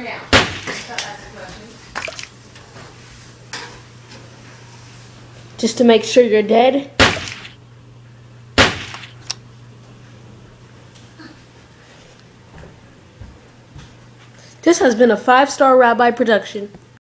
Right now. Just to make sure you're dead. This has been a five star rabbi production.